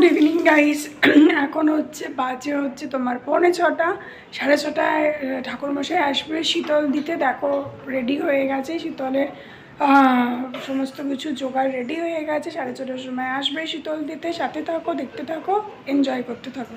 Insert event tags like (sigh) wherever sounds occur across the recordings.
Guys (clears throat) এখন হচ্ছে বাজে হচ্ছে তোমার পৌনে ছটা, সাড়ে ছটায় ঠাকুরমশাই আসবে। শীতল দিতে দেখো রেডি হয়ে গেছে। শীতলে সমস্ত কিছু জোগাড় রেডি হয়ে গেছে। সাড়ে ছটার সময় আসবে শীতল দিতে। সাথে থাকো, দেখতে থাকো এনজয় করতে থাকো।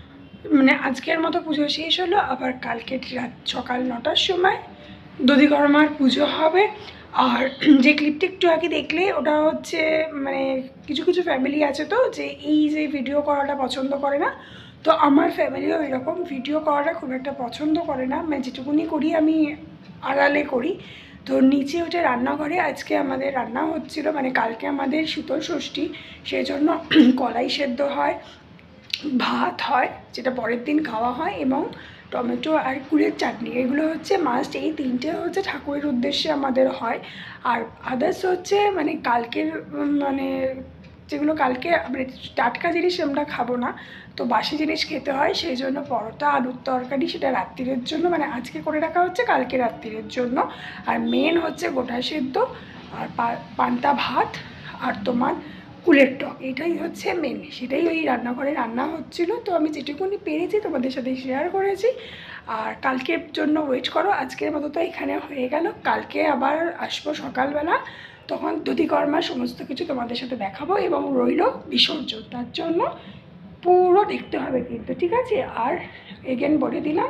মানে আজকের মতো পুজো শেষ হলো, আবার কালকে রাত সকাল নটার সময় দধিকর্মার পুজো হবে। আর (clears throat) যে ক্লিপটা একটু আগে দেখলে, ওটা হচ্ছে মানে কিছু কিছু ফ্যামিলি আছে তো, যে এই যে ভিডিও করাটা পছন্দ করে না, তো আমার ফ্যামিলিও এরকম ভিডিও করাটা খুব একটা পছন্দ করে না। মানে যেটুকুনি করি আমি আড়ালে করি। তো নিচে ওটা রান্নাঘরে, আজকে আমাদের রান্না হচ্ছিল মানে কালকে আমাদের শীতল ষষ্ঠী সেই জন্য (clears throat) কলাই সেদ্ধ হয়। ভাত হয়, যেটা পরের দিন খাওয়া হয় এবং টমেটো আর কুলের চাটনি। এগুলো হচ্ছে মাস্ট এই তিনটে হচ্ছে ঠাকুরের উদ্দেশ্যে আমাদের হয়। আর আদার্স হচ্ছে মানে কালকের মানে যেগুলো কালকে মানে টাটকা জিনিস আমরা খাব না, তো বাসি জিনিস খেতে হয়, সেই জন্য পরোটা, আলুর তরকারি সেটা রাত্রিরের জন্য মানে আজকে করে রাখা হচ্ছে, কালকে রাত্রিরের জন্য। আর মেন হচ্ছে গোটা সেদ্ধ, আর পান্তা ভাত, আর তোমার কুলের টক, এটাই হচ্ছে মেন সেটাই ওই রান্নাঘরে রান্না হচ্ছিল। তো আমি যেটুকুনি পেরেছি তোমাদের সাথে শেয়ার করেছি। আর কালকের জন্য ওয়েট করো, আজকের মতো তো এখানে হয়ে গেল। কালকে আবার আসব সকালবেলা। তখন দুধিকর্মা সমস্ত কিছু তোমাদের সাথে দেখাবো এবং রইল বিসর্জন। তার জন্য পুরো দেখতে হবে কিন্তু, ঠিক আছে? আর এগেন বলে দিলাম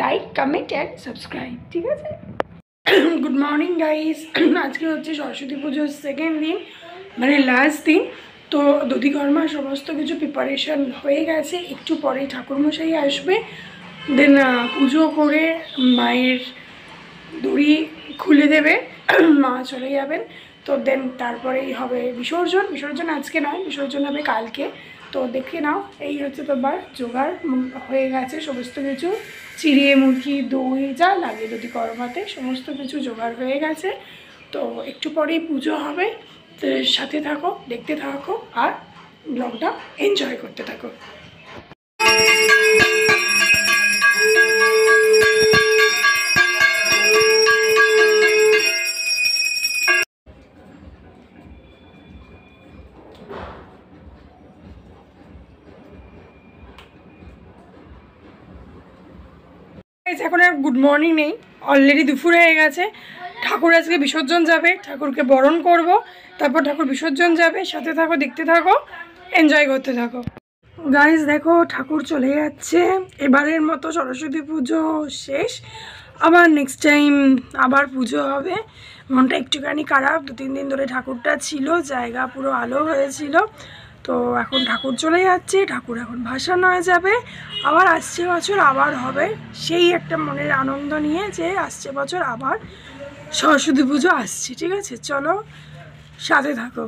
লাইক কমেন্ট অ্যান্ড সাবস্ক্রাইব ঠিক আছে? গুড মর্নিং গাইস আজকে হচ্ছে সরস্বতী পুজোর সেকেন্ড দিন। মানে লাস্ট দিন তো দধিকর্মা সমস্ত কিছু প্রিপারেশন হয়ে গেছে, একটু পরে ঠাকুরমশাই আসবে। দেন পুজো করে মায়ের দড়ি খুলে দেবে, (clears throat) মা চলে যাবেন। তো দেন তারপরেই হবে বিসর্জন। বিসর্জন আজকে নয়, বিসর্জন হবে কালকে। তো দেখে নাও, এই হচ্ছে তোমার জোগাড় হয়ে গেছে সমস্ত কিছু। চিড়িয়ে মুরগি, দই, যা লাগে যদি কর্মাতে সমস্ত কিছু জোগাড় হয়ে গেছে। তো একটু পরেই পুজো হবে। সাথে থাকো, দেখতে থাকো আর ব্লগটা এনজয় করতে থাকো। এখন আর গুড মর্নিং নেই। অলরেডি দুপুর হয়ে গেছে। ঠাকুর আজকে বিসর্জন যাবে, ঠাকুরকে বরণ করব, তারপর ঠাকুর বিসর্জন যাবে, সাথে থাকো, দেখতে থাকো এনজয় করতে থাকো। গাইজ দেখো, ঠাকুর চলে যাচ্ছে, এবারের মতো সরস্বতী পুজো শেষ, আবার নেক্সট টাইম আবার পুজো হবে। মনটা একটুখানি খারাপ, দু তিন দিন ধরে ঠাকুরটা ছিল, জায়গা পুরো আলো হয়েছিল, তো এখন ঠাকুর চলে যাচ্ছে, ঠাকুর এখন ভাসানো হয়ে যাবে, আবার আসছে বছর আবার হবে, সেই একটা মনের আনন্দ নিয়ে যে আসছে বছর আবার সরস্বতী পুজো আসছে ঠিক আছে? চলো সাথে থাকো।